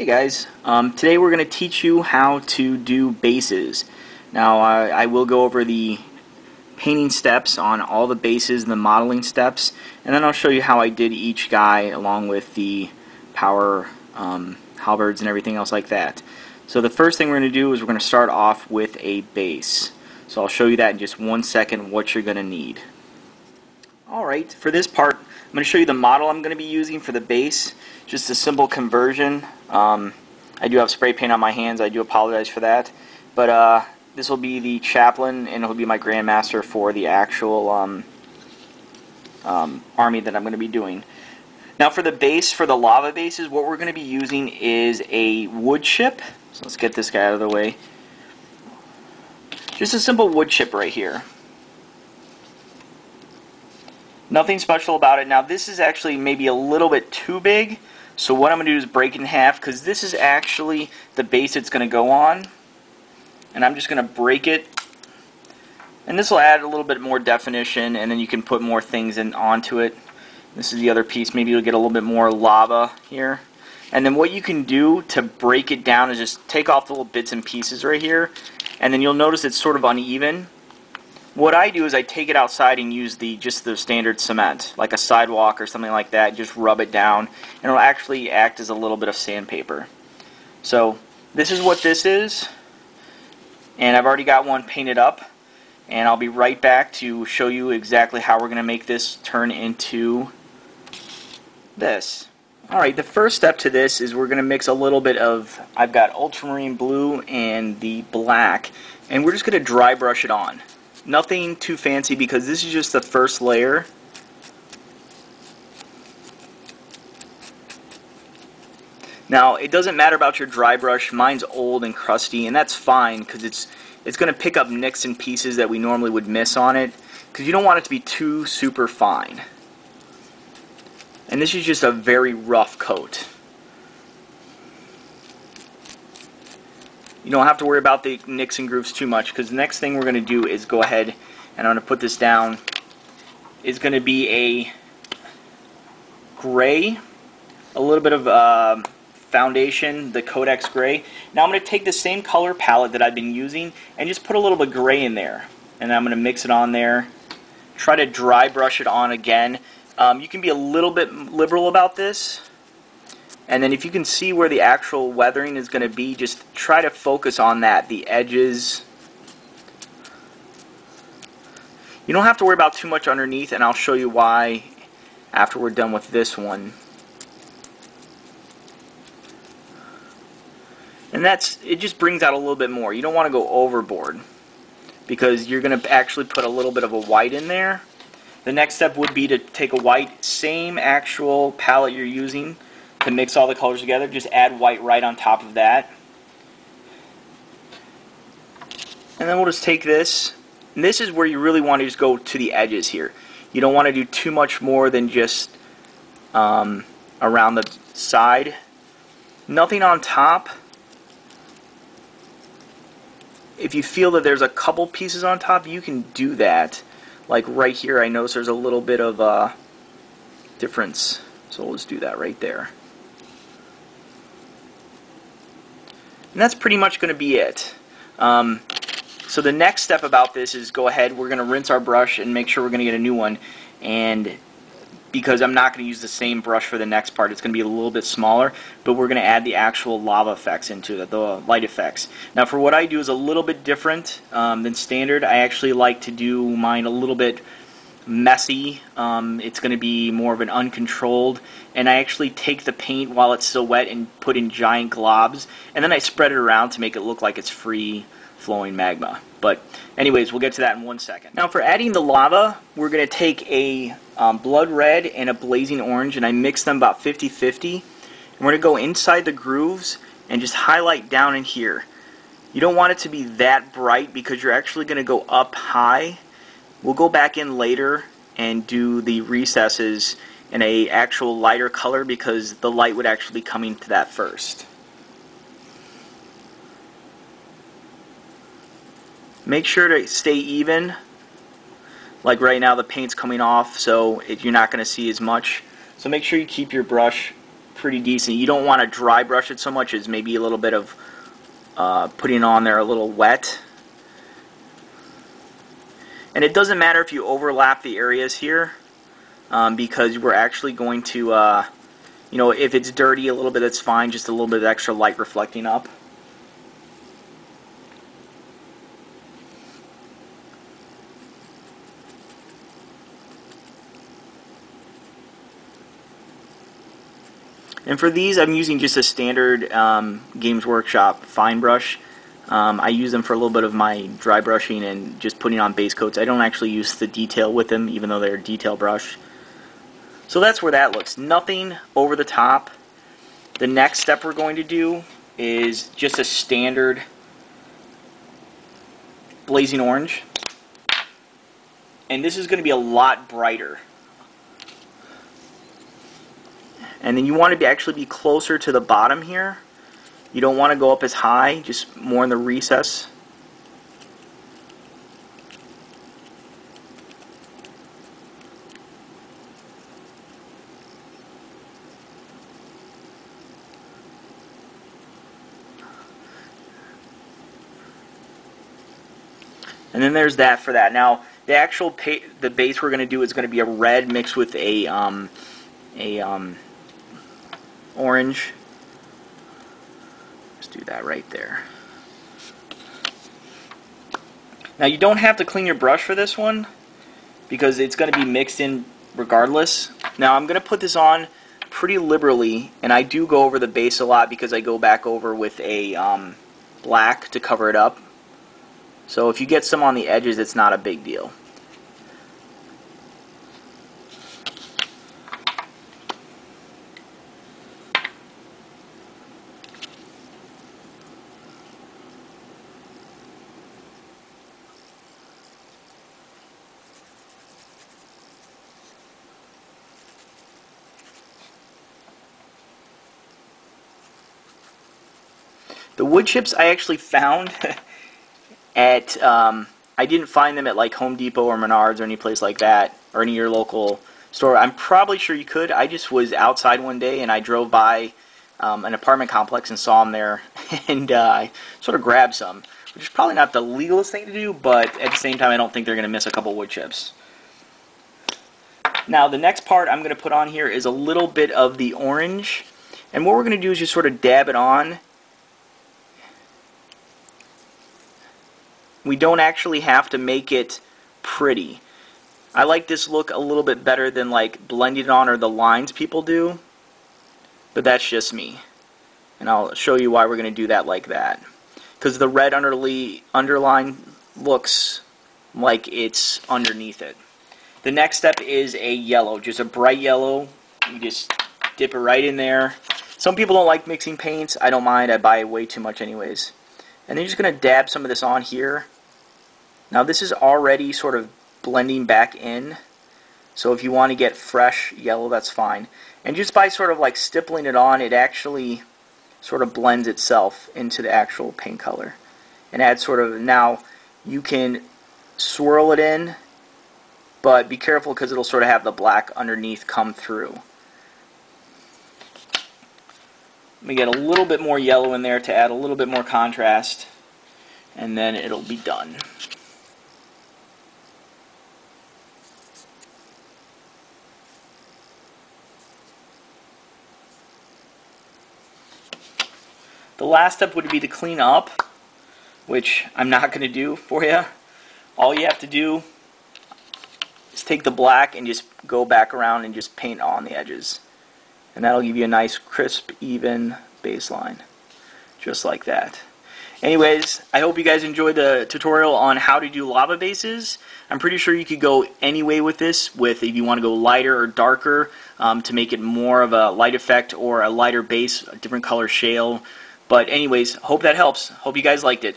Hey guys, um, today we're going to teach you how to do bases. Now I, will go over the painting steps on all the bases and the modeling steps and then I'll show you how I did each guy along with the power um, halberds and everything else like that. So the first thing we're going to do is we're going to start off with a base. So I'll show you that in just one second what you're going to need. Alright, for this part I'm going to show you the model I'm going to be using for the base. Just a simple conversion. Um, I do have spray paint on my hands. I do apologize for that. But uh, this will be the chaplain and he'll be my grandmaster for the actual um, um, army that I'm going to be doing. Now for the base, for the lava bases, what we're going to be using is a wood chip. So let's get this guy out of the way. Just a simple wood chip right here. Nothing special about it. Now this is actually maybe a little bit too big. So what I'm going to do is break it in half because this is actually the base it's going to go on. And I'm just going to break it. And this will add a little bit more definition and then you can put more things in onto it. This is the other piece. Maybe you'll get a little bit more lava here. And then what you can do to break it down is just take off the little bits and pieces right here. And then you'll notice it's sort of uneven. What I do is I take it outside and use the just the standard cement, like a sidewalk or something like that, just rub it down, and it'll actually act as a little bit of sandpaper. So this is what this is, and I've already got one painted up, and I'll be right back to show you exactly how we're going to make this turn into this. Alright, the first step to this is we're going to mix a little bit of, I've got ultramarine blue and the black, and we're just going to dry brush it on. Nothing too fancy because this is just the first layer. Now, it doesn't matter about your dry brush. Mine's old and crusty, and that's fine because it's it's going to pick up nicks and pieces that we normally would miss on it because you don't want it to be too super fine. And this is just a very rough coat. You don't have to worry about the nicks and grooves too much because the next thing we're going to do is go ahead and I'm going to put this down is going to be a gray a little bit of uh, foundation the Codex gray. Now I'm going to take the same color palette that I've been using and just put a little bit gray in there and I'm going to mix it on there try to dry brush it on again. Um, you can be a little bit liberal about this and then if you can see where the actual weathering is going to be, just try to focus on that, the edges. You don't have to worry about too much underneath, and I'll show you why after we're done with this one. And that's it just brings out a little bit more. You don't want to go overboard because you're going to actually put a little bit of a white in there. The next step would be to take a white, same actual palette you're using, to mix all the colors together, just add white right on top of that. And then we'll just take this, and this is where you really want to just go to the edges here. You don't want to do too much more than just um, around the side. Nothing on top. If you feel that there's a couple pieces on top, you can do that. Like right here, I notice there's a little bit of a difference. So we'll just do that right there. And that's pretty much going to be it. Um, so the next step about this is go ahead, we're going to rinse our brush and make sure we're going to get a new one. And because I'm not going to use the same brush for the next part, it's going to be a little bit smaller, but we're going to add the actual lava effects into it, the light effects. Now for what I do is a little bit different um, than standard. I actually like to do mine a little bit messy. Um, it's going to be more of an uncontrolled. And I actually take the paint while it's still wet and put in giant globs. And then I spread it around to make it look like it's free flowing magma. But anyways, we'll get to that in one second. Now for adding the lava, we're going to take a um, blood red and a blazing orange and I mix them about 50-50. And we're going to go inside the grooves and just highlight down in here. You don't want it to be that bright because you're actually going to go up high We'll go back in later and do the recesses in a actual lighter color because the light would actually be coming to that first. Make sure to stay even. Like right now the paint's coming off so it, you're not going to see as much. So make sure you keep your brush pretty decent. You don't want to dry brush it so much as maybe a little bit of uh, putting on there a little wet. And it doesn't matter if you overlap the areas here um, because we're actually going to, uh, you know, if it's dirty a little bit, that's fine. Just a little bit of extra light reflecting up. And for these, I'm using just a standard um, Games Workshop fine brush. Um, I use them for a little bit of my dry brushing and just putting on base coats. I don't actually use the detail with them, even though they're a detail brush. So that's where that looks. Nothing over the top. The next step we're going to do is just a standard blazing orange. And this is going to be a lot brighter. And then you want to be actually be closer to the bottom here. You don't want to go up as high, just more in the recess. And then there's that for that. Now, the actual the base we're going to do is going to be a red mixed with a um, a um, orange. That right there. Now you don't have to clean your brush for this one because it's going to be mixed in regardless. Now I'm going to put this on pretty liberally and I do go over the base a lot because I go back over with a um, black to cover it up. So if you get some on the edges it's not a big deal. The wood chips I actually found at, um, I didn't find them at like Home Depot or Menards or any place like that, or any of your local store. I'm probably sure you could. I just was outside one day and I drove by um, an apartment complex and saw them there, and uh, I sort of grabbed some, which is probably not the legalest thing to do, but at the same time, I don't think they're going to miss a couple wood chips. Now, the next part I'm going to put on here is a little bit of the orange, and what we're going to do is just sort of dab it on We don't actually have to make it pretty. I like this look a little bit better than like blending on or the lines people do. But that's just me. And I'll show you why we're going to do that like that. Because the red underline looks like it's underneath it. The next step is a yellow, just a bright yellow. You just dip it right in there. Some people don't like mixing paints. I don't mind. I buy way too much anyways. And then you're just going to dab some of this on here. Now this is already sort of blending back in. So if you want to get fresh yellow, that's fine. And just by sort of like stippling it on, it actually sort of blends itself into the actual paint color. And adds sort of, now you can swirl it in, but be careful because it'll sort of have the black underneath come through. Let me get a little bit more yellow in there to add a little bit more contrast and then it'll be done. The last step would be to clean up, which I'm not going to do for you. All you have to do is take the black and just go back around and just paint on the edges. And that'll give you a nice crisp, even baseline. Just like that. Anyways, I hope you guys enjoyed the tutorial on how to do lava bases. I'm pretty sure you could go any way with this, with if you want to go lighter or darker um, to make it more of a light effect or a lighter base, a different color shale. But anyways, hope that helps. Hope you guys liked it.